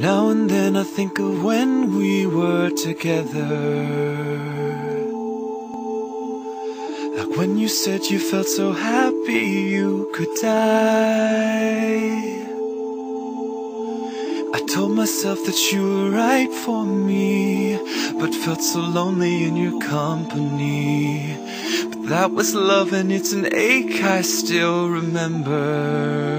Now and then I think of when we were together. Like when you said you felt so happy you could die. I told myself that you were right for me, but felt so lonely in your company. But that was love and it's an ache I still remember.